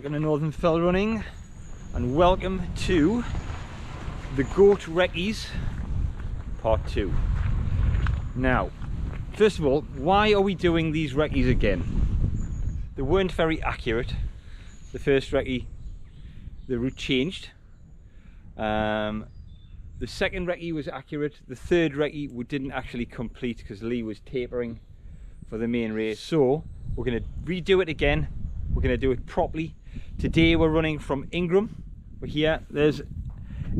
Welcome to Northern Fell Running and welcome to the Goat Recce's part 2. Now, first of all, why are we doing these recce's again? They weren't very accurate. The first recce, the route changed. Um, the second recce was accurate. The third recce we didn't actually complete because Lee was tapering for the main race. So we're going to redo it again. We're going to do it properly. Today we're running from Ingram. We're here. There's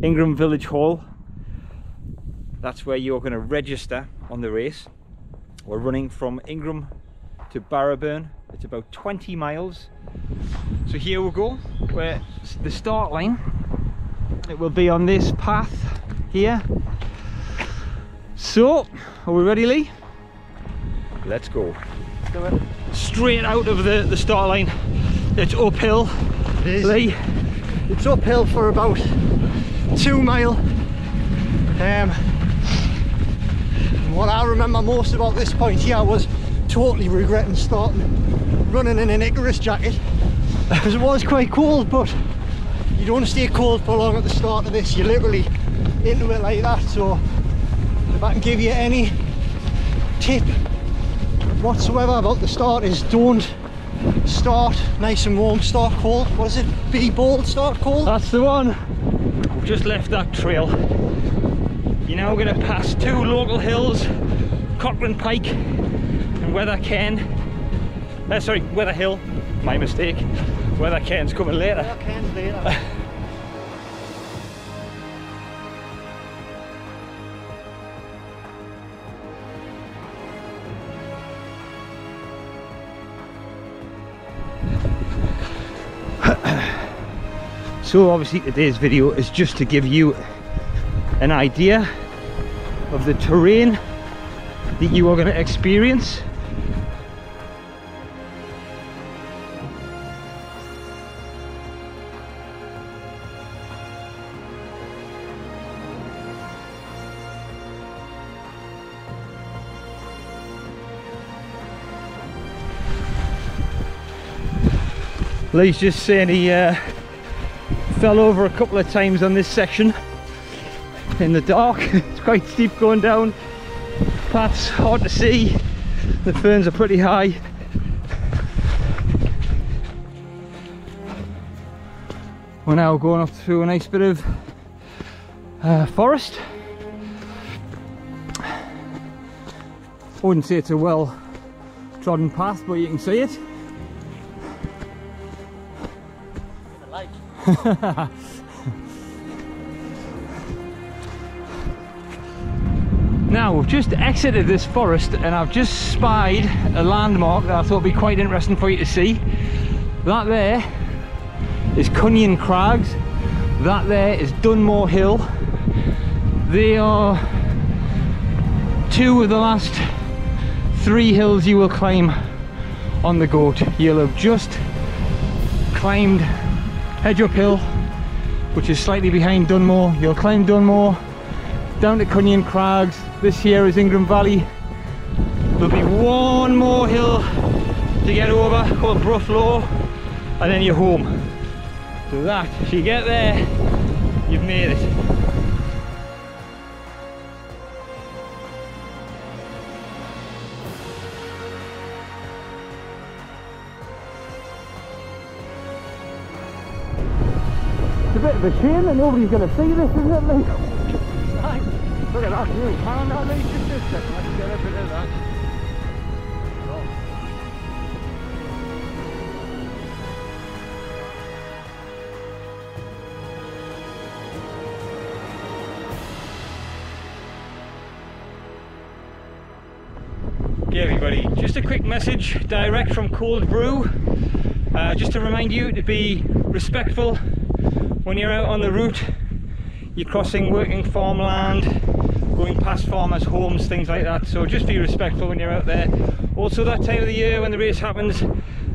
Ingram Village Hall. That's where you're going to register on the race. We're running from Ingram to Barrowburn. It's about 20 miles. So here we go. Where the start line. It will be on this path here. So, are we ready, Lee? Let's go. Straight out of the, the start line. It's uphill. It is. Lee, It's uphill for about two mile. Um, and what I remember most about this point here was totally regretting starting running in an Icarus jacket because it was quite cold but you don't stay cold for long at the start of this you're literally into it like that so if I can give you any tip whatsoever about the start is don't start nice and warm start cold what is it be bold start cold that's the one. We've just left that trail. You're now going to pass two local hills, Cochrane Pike and Wether Cairn. Uh, sorry, Wether Hill. My mistake. Wether Cairn's coming later. Yeah, cans later. So obviously today's video is just to give you an idea of the terrain that you are going to experience. Lee's just saying he uh, fell over a couple of times on this section in the dark. it's quite steep going down. Path's hard to see. The ferns are pretty high. We're now going up through a nice bit of uh, forest. I wouldn't say it's a well trodden path, but you can see it. Now we've just exited this forest and I've just spied a landmark that I thought would be quite interesting for you to see. That there is Cunyon Crags. That there is Dunmore Hill. They are two of the last three hills you will climb on the goat. You'll have just climbed Hedgehope Hill, which is slightly behind Dunmore. You'll climb Dunmore, down to Cunyon Crags. This here is Ingram Valley. There'll be one more hill to get over called Brough Low, and then you're home. So that, if you get there, you've made it. It's a bit of a shame that nobody's going to see this, isn't it, Lee? Look at that view. Hang on now, Lee, just this second. I can get a bit of that. Okay everybody, just a quick message direct from Cold Brew. Uh, just to remind you to be respectful when you're out on the route. You're crossing working farmland, going past farmers' homes, things like that. So just be respectful when you're out there. Also that time of the year when the race happens,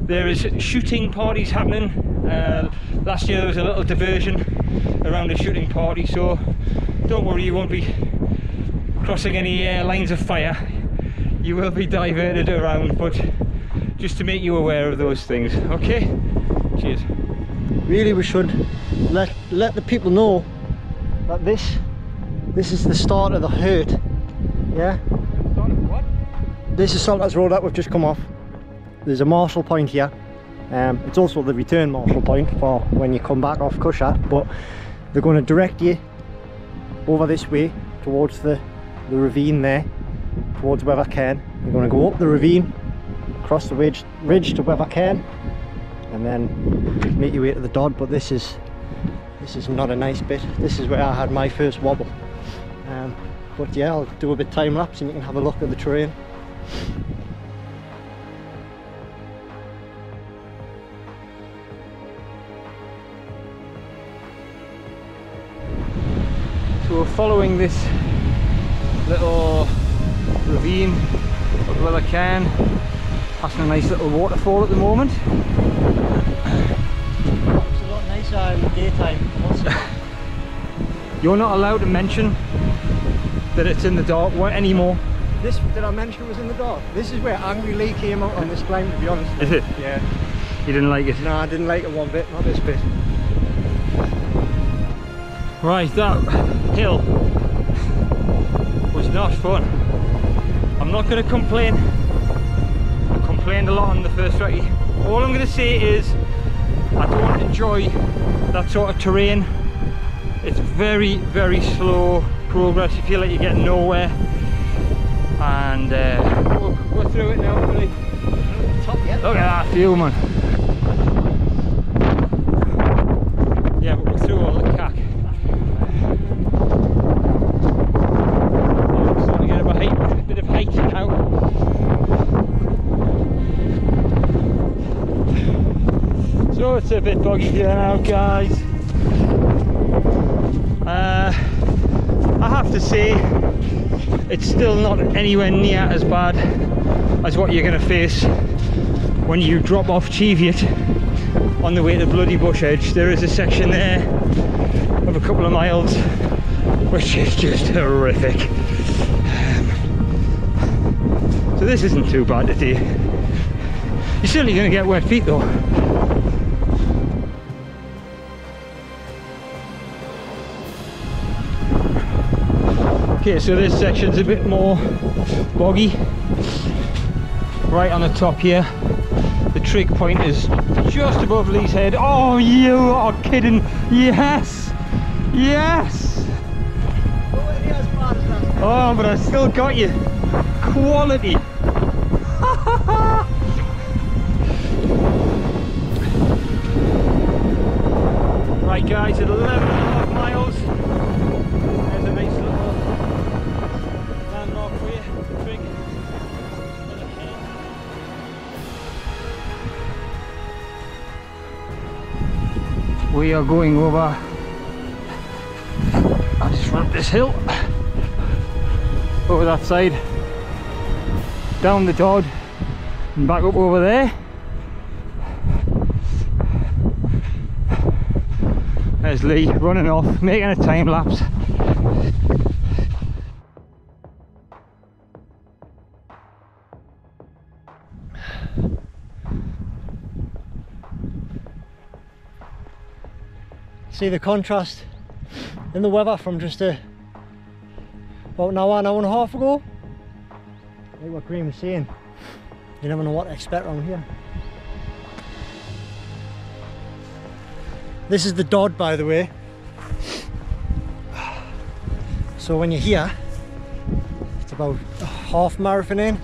there is shooting parties happening. Uh, last year there was a little diversion around a shooting party, so don't worry, you won't be crossing any uh, lines of fire. You will be diverted around, but just to make you aware of those things. Okay? Cheers. Really we should let let the people know that this this is the start of the hurt. Yeah. What? This is Salters Road that we've just come off. There's a marshal point here. Um, it's also the return marshal point for when you come back off Cushat, but they're going to direct you over this way towards the, the ravine there, towards Wether Cairn. You're going to go up the ravine, across the ridge, ridge to Wether Cairn, and then make your way to the Dodd. But this is this is not a nice bit. This is where I had my first wobble. Um, but yeah, I'll do a bit time lapse and you can have a look at the terrain. So we're following this little ravine I can, passing a nice little waterfall at the moment. It's a lot nicer in the daytime. You're not allowed to mention that it's in the dark anymore. This, did I mention it was in the dark? This is where Angry Lee came out on this climb to be honest. Is it? Yeah. You didn't like it? No, I didn't like it one bit, not this bit. Right, that hill was not fun. I'm not going to complain. I a lot on the first recce. All I'm going to say is I don't enjoy that sort of terrain. It's very, very slow progress. You feel like you're getting nowhere. And uh, we're, we're through it now, everybody. Top? Look at that view, man. Yeah, but we're through all the cack. Oh, starting to get a bit, height, a bit of height now. It's a bit boggy here now, guys. Uh, I have to say, it's still not anywhere near as bad as what you're going to face when you drop off Cheviot on the way to Bloody Bush Edge. There is a section there of a couple of miles which is just horrific. Um, so this isn't too bad today. You're certainly going to get wet feet though. Okay, so this section's a bit more boggy. Right on the top here. The trig point is just above Lee's head. Oh, you are kidding. Yes! Yes! Oh, but I still got you. Quality. right, guys, at 11 and a half miles. We are going over. I just up this hill. Over that side. Down the Dodd and back up over there. There's Lee running off making a time lapse See the contrast in the weather from just a, about an hour, an hour and a half ago. Like what Graeme was saying, you never know what to expect around here. This is the Dodd by the way. So when you're here, it's about half marathon in.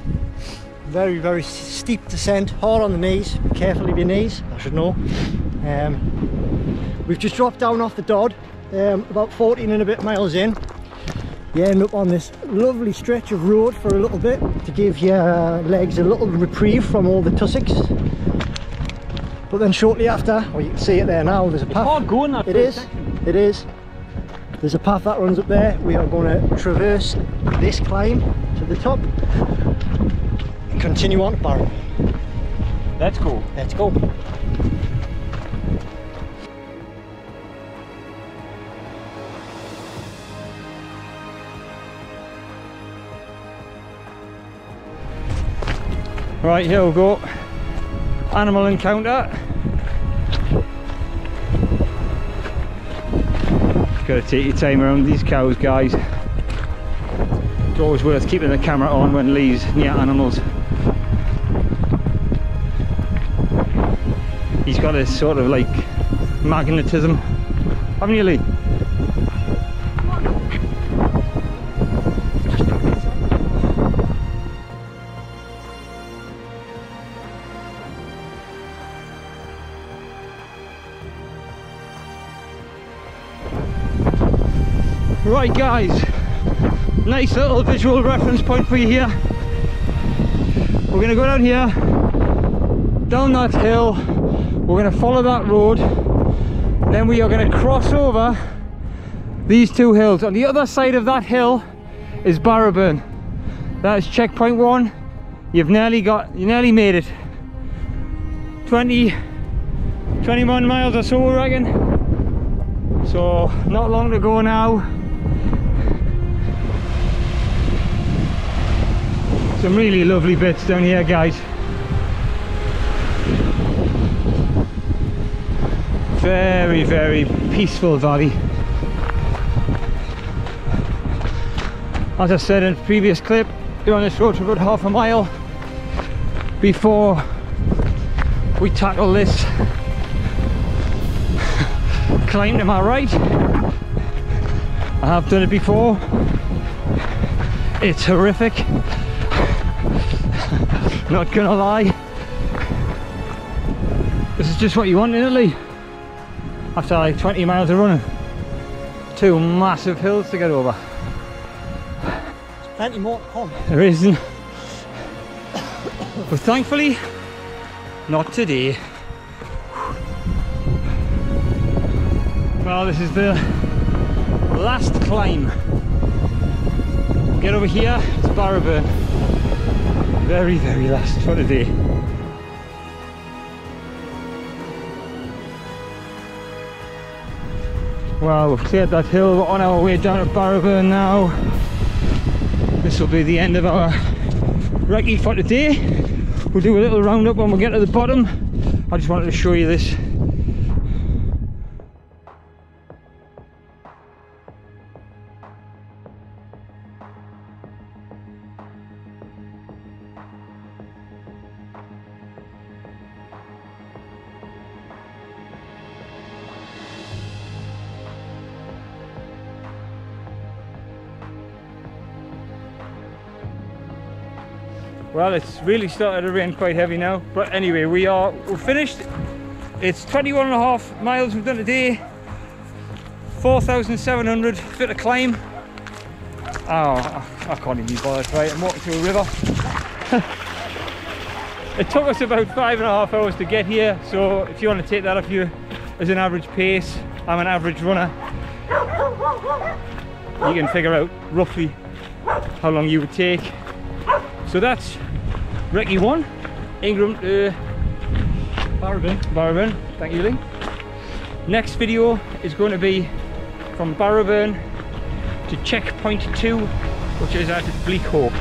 Very, very steep descent, hard on the knees. Be careful of your knees, I should know. Um, we've just dropped down off the Dodd, um, about 14 and a bit miles in. You end up on this lovely stretch of road for a little bit to give your legs a little reprieve from all the tussocks. But then shortly after, well you can see it there now, there's a path. hard going that It is, section. it is. There's a path that runs up there. We are going to traverse this climb to the top and continue on to Barrow. let's go Let's go. Right, here we go. Animal encounter. Gotta take your time around these cows, guys. It's always worth keeping the camera on when Lee's near animals. He's got a sort of like magnetism, haven't you, Lee? Right guys, nice little visual reference point for you here. We're gonna go down here, down that hill, we're gonna follow that road, then we are gonna cross over these two hills. On the other side of that hill is Barrowburn. That is checkpoint one. You've nearly got, you nearly made it. 20, 21 miles or so I reckon. So not long to go now. Some really lovely bits down here guys. Very, very peaceful valley. As I said in previous clip, we're on this road for about half a mile before we tackle this climb to my right. I have done it before. It's horrific. Not gonna lie. This is just what you want in Italy. After like 20 miles of running. Two massive hills to get over. There's plenty more to come. There isn't. But thankfully, not today. Well, this is the last climb. Get over here, it's Barrowburn. Very, very last for the day. Well, we've cleared that hill, we're on our way down to Barrowburn now. This will be the end of our recce for today. We'll do a little roundup when we get to the bottom. I just wanted to show you this. Well, it's really started to rain quite heavy now. But anyway, we are we're finished. It's 21 and a half miles we've done today. 4,700 foot of climb. Oh, I can't even be bothered, right? I'm walking through a river. it took us about five and a half hours to get here. So if you want to take that off you as an average pace, I'm an average runner. You can figure out roughly how long you would take. So that's Recce 1, Ingram uh, to Barrowburn. Barrowburn. Thank you, Lee. Next video is going to be from Barrowburn to checkpoint 2, which is at Bleak Hope.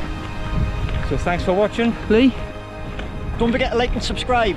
So thanks for watching, Lee. Don't forget to like and subscribe.